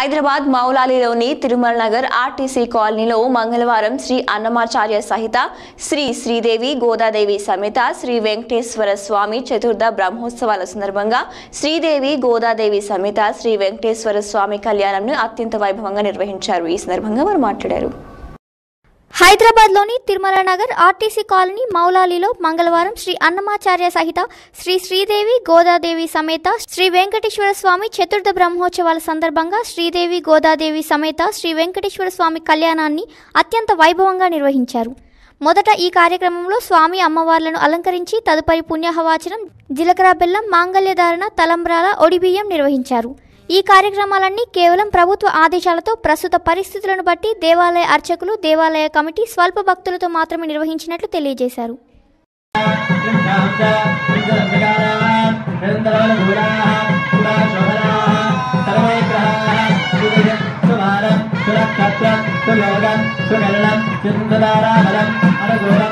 హైదరాబాద్ మౌలాలిలోని తిరుమల నగర్ ఆర్టీసీ కాలనీలో మంగళవారం శ్రీ అన్నమాచార్య సహిత శ్రీ శ్రీదేవి గోదాదేవి సమేత శ్రీ వెంకటేశ్వర స్వామి చతుర్థ బ్రహ్మోత్సవాల సందర్భంగా శ్రీదేవి గోదాదేవి సమేత శ్రీ వెంకటేశ్వర స్వామి కళ్యాణంను అత్యంత వైభవంగా నిర్వహించారు. ఈ సందర్భంగా వారు మాట్లాడారు. హైదరాబాద్లోని తిరుమల నగర్ ఆర్టీసీ కాలనీ మౌలాలిలో మంగళవారం శ్రీ అన్నమాచార్య సహిత శ్రీ శ్రీదేవి గోదాదేవి సమేత శ్రీ వెంకటేశ్వర స్వామి చతుర్థ బ్రహ్మోత్సవాల సందర్భంగా శ్రీదేవి గోదాదేవి సమేత శ్రీ వెంకటేశ్వర స్వామి కళ్యాణాన్ని అత్యంత వైభవంగా నిర్వహించారు. మొదట ఈ కార్యక్రమంలో స్వామి అమ్మవార్లను అలంకరించి తదుపరి పుణ్యహవాచనం జీలకర్ర బెల్లం మాంగళ్యధారణ తలంబ్రాల ఒడిబియ్యం నిర్వహించారు. ఈ కార్యక్రమాలన్నీ కేవలం ప్రభుత్వ ఆదేశాలతో ప్రస్తుత పరిస్థితులను బట్టి దేవాలయ అర్చకులు దేవాలయ కమిటీ స్వల్ప భక్తులతో మాత్రమే నిర్వహించినట్లు తెలియజేశారు. గోవిందా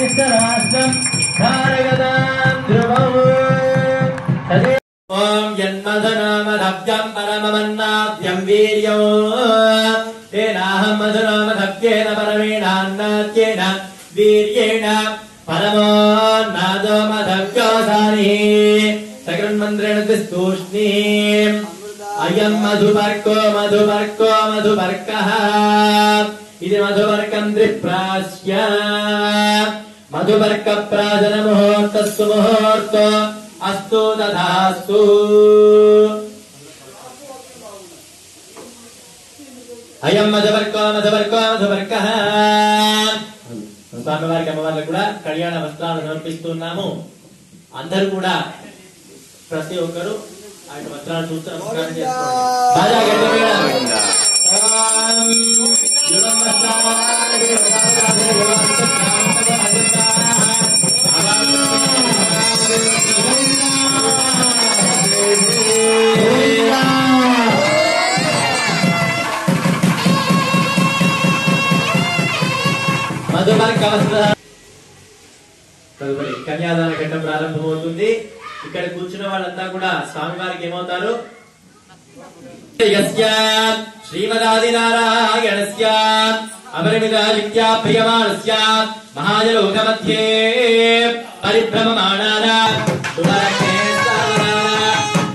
ॐ जन्मधनामधब्जं परममन्नाभ्यं वीर्यो तेनाहं मधुनामधब्जेन परमेणान्नाद्येन वीर्येण परमोन्नादोमधव्योसारिः सकृन्मन्त्रेण तिस्तूष्णीम् अयं मधुपर्को मधुपर्को मधुपर्कः इति मधुपर्कम् त्रिप्रास्य ముహూర్తస్సు ముహూర్తో అస్తు తథాస్తు అయం మధుపర్కో మధుపర్కో మధుపర్కః స్వామివారికి అమ్మవారికి కూడా కళ్యాణ వస్త్రాలు సమర్పిస్తున్నాము. అందరూ కూడా ప్రతి ఒక్కరు ఆయన వస్త్రాలు చూస్తూ నమస్కారం మధుమర్క వస్త్ర తదుపరి కన్యాదాన ఘట్టం ప్రారంభమవుతుంది. ఇక్కడ కూర్చున్న వాళ్ళంతా కూడా స్వామివారికి ఏమవుతారు? యస్య శ్రీమదాదినారాయణస్య అపరిమిత విద్యా ప్రియమాణస్య మహాజలోక మధ్యే పరిభ్రమమాణాన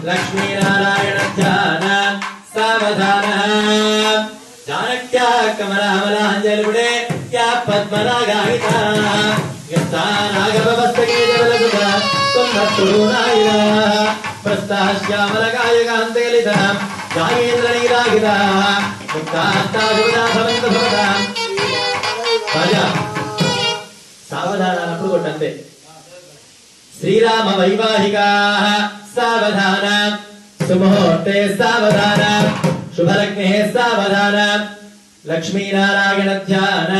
లక్ష్మీనారాయణ ధ్యాన సావధాన జానక్య కమలామలాంజలుడే యా పద్మనాగాయిత ನಿತ್ಯ ಪದ್ಮನಾಗಾಯಿತ. ಗತ್ತಾನಾಗವಸ್ತಗೆ ಜಲಸುತ ತೊಂಬತ್ತು ನಾಯಿದ ಪ್ರಸ್ತಾಶ್ಯಾಮಲ ಗಾಯಗಾಂತಗಲಿತ ರಾಗೇಂದ್ರ ನೀರಾಗಿದ ಸಾವಧಾನ ಕೊಟ್ಟಂತೆ ಶ್ರೀರಾಮ ವೈವಾಹಿಕ, ಸಾವಧಾನ. ಸುಮುಹೂರ್ತೆ ಸಾವಧಾನ. ಶುಭಲಗ್ನೇ ಸಾವಧಾನ. ధ్యాన